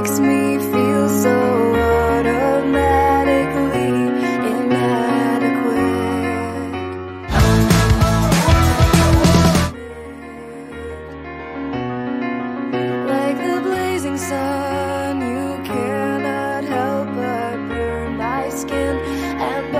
makes me feel so automatically inadequate. Like the blazing sun, you cannot help but burn my skin and